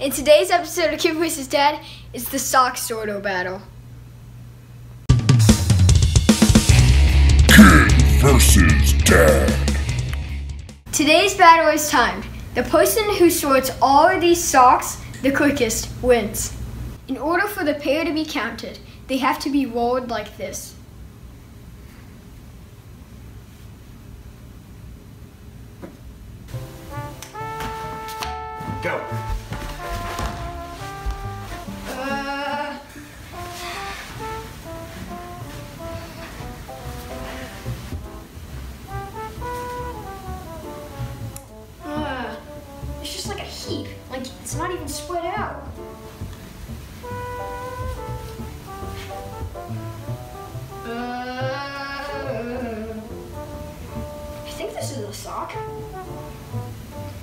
In today's episode of Kid vs. Dad, it's the sock sorto battle. Kid versus Dad. Today's battle is timed. The person who sorts all of these socks the quickest wins. In order for the pair to be counted, they have to be rolled like this. Go. It's just like a heap. Like it's not even spread out. Uh, I think this is a sock. I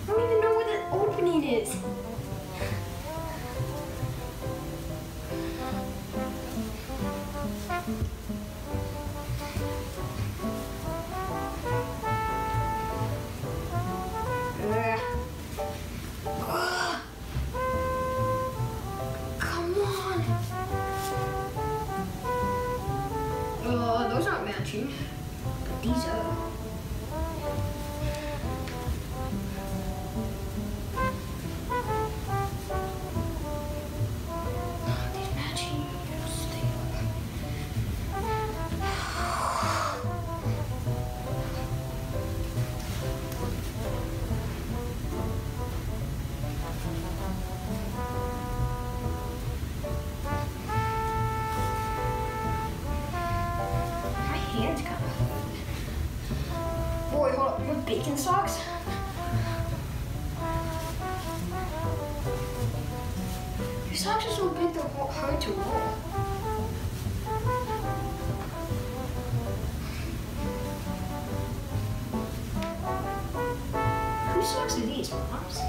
don't even know where the opening is. But these are. Boy, hold up. What bacon socks? Your socks are so big they're hard to roll. Whose socks are these, Mom's?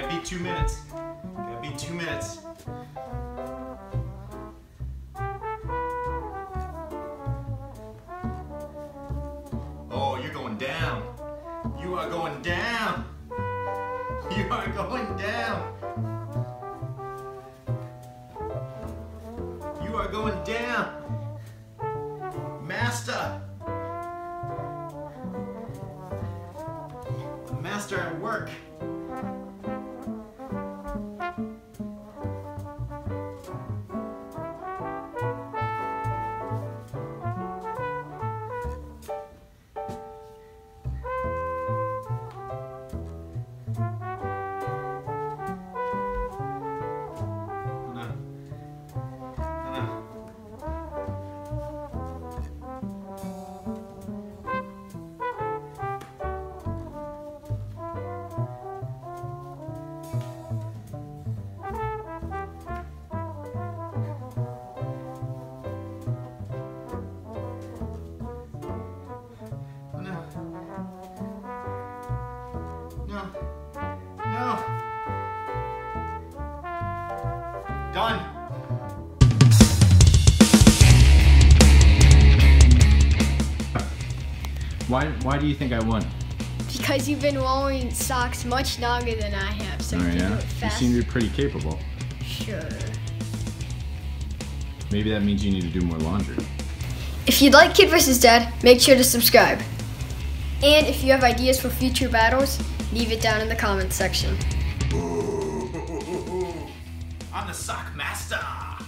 Gotta beat two minutes. Gotta beat two minutes. Oh, you're going down. You are going down. You are going down. You are going down. Master. Master at work. Done. Why, why do you think I won? Because you've been rolling socks much longer than I have, so Oh, you can yeah? do it fast. You seem to be pretty capable. Sure. Maybe that means you need to do more laundry. If you'd like Kid vs. Dad, make sure to subscribe. And if you have ideas for future battles, leave it down in the comments section. I'm the sock master.